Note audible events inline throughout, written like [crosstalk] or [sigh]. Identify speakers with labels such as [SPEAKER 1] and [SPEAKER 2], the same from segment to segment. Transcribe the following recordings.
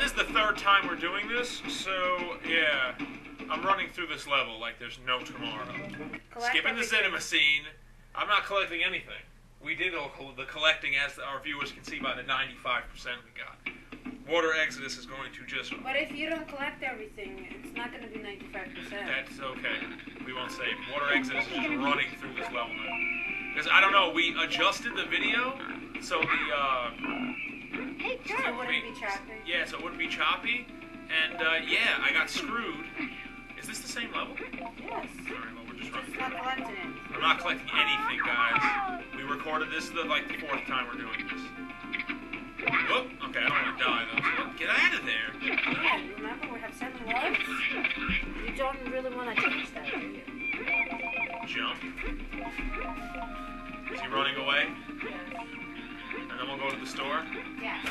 [SPEAKER 1] And this is the third time we're doing this, so yeah, I'm running through this level like there's no tomorrow.
[SPEAKER 2] Collect
[SPEAKER 1] Skipping the cinema scene. I'm not collecting anything. We did all the collecting, as our viewers can see by the 95% we got. Water Exodus is going to just.
[SPEAKER 2] But if you don't collect everything, it's not going to be 95%.
[SPEAKER 1] That's okay. We won't save. Water [laughs] Exodus is just running through this level now. Because I don't know, we adjusted the video so the uh,
[SPEAKER 2] So it wouldn't be choppy.
[SPEAKER 1] Yeah, so it wouldn't be choppy. And uh, yeah, I got screwed. Is this the same level?
[SPEAKER 2] Yes.
[SPEAKER 1] Alright, well, we're just running
[SPEAKER 2] Just
[SPEAKER 1] through
[SPEAKER 2] not
[SPEAKER 1] it.
[SPEAKER 2] collecting it.
[SPEAKER 1] I'm not collecting anything, guys. We recorded this the like the fourth time we're doing this. Whoop. Okay, I don't want to die though. So get out of there.
[SPEAKER 2] Yeah, remember we have seven lives? You don't really want to change that, do you?
[SPEAKER 1] Jump. Is he running away?
[SPEAKER 2] Yes.
[SPEAKER 1] Then we'll go to the store.
[SPEAKER 2] Yes.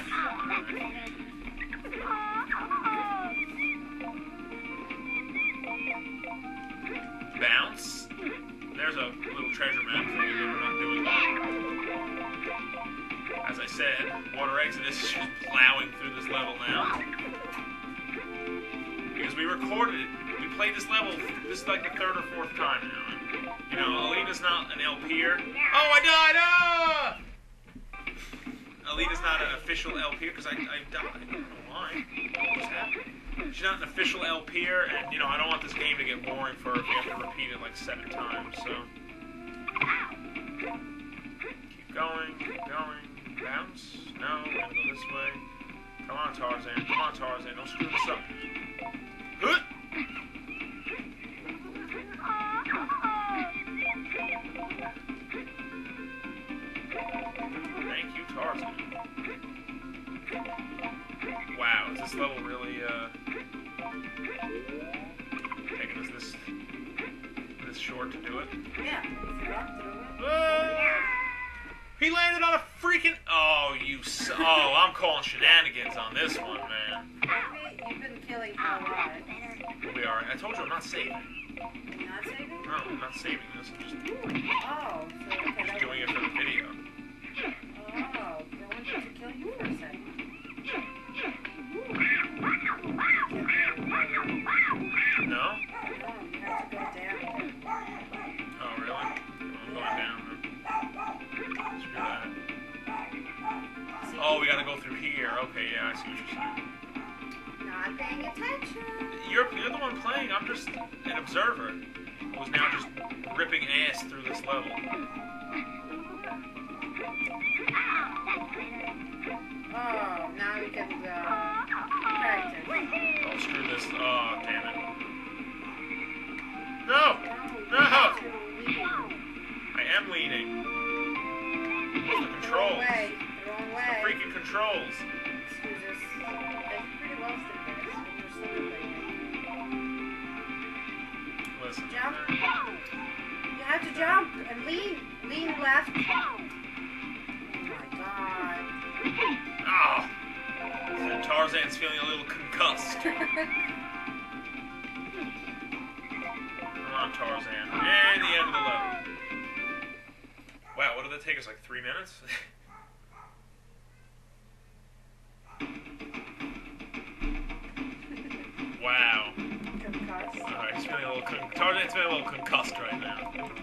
[SPEAKER 1] Bounce. There's a little treasure map you, but we're not doing that. As I said, Water Exodus is just plowing through this level now. Because we recorded it. We played this level, this is like the third or fourth time now. You know, Alina's not an LPer. Oh, I died! Ah! Alina's not an official LPer because I, I don't know why. She's not an official LPer, and you know I don't want this game to get boring for her if we have to repeat it like seven times. So keep going, keep going. Bounce. No, we're gonna go this way. Come on, Tarzan. Come on, Tarzan. Don't screw this up. Wow, is this level really uh taking us this this short to do it?
[SPEAKER 2] Yeah. If you run through it.
[SPEAKER 1] Ah! He landed on a freaking. Oh, you. s- Oh, I'm calling shenanigans on this one, man.
[SPEAKER 2] You've been killing a lot.
[SPEAKER 1] We'll be alright. I told you I'm not saving.
[SPEAKER 2] You're not saving?
[SPEAKER 1] No, I'm not saving this. I'm just,
[SPEAKER 2] Oh, so Oh,
[SPEAKER 1] we gotta go through here. Okay, yeah, I see what you're saying.
[SPEAKER 2] Not paying attention.
[SPEAKER 1] You're, you're the one playing. I'm just an observer who's now just ripping ass through this level.
[SPEAKER 2] Oh, now we can uh, practice.
[SPEAKER 1] Oh, screw this. Oh, damn it. No!
[SPEAKER 2] No,
[SPEAKER 1] No!
[SPEAKER 2] you have to leave.
[SPEAKER 1] I am leaning. What's the
[SPEAKER 2] The
[SPEAKER 1] controls?
[SPEAKER 2] Wrong. The wrong
[SPEAKER 1] The
[SPEAKER 2] way.
[SPEAKER 1] freaking controls.
[SPEAKER 2] Excuse us. That's pretty well still this when you're still playing.
[SPEAKER 1] Listen.
[SPEAKER 2] Jump. You have to jump and lean. Lean left. Oh my god.
[SPEAKER 1] Oh! So Tarzan's feeling a little concussed. [laughs] Come on, Tarzan. And the end of the level. Wow, what did that take us? Like three minutes? [laughs] wow.
[SPEAKER 2] Concussed.
[SPEAKER 1] Alright, he's feeling a little con- a little concussed right now.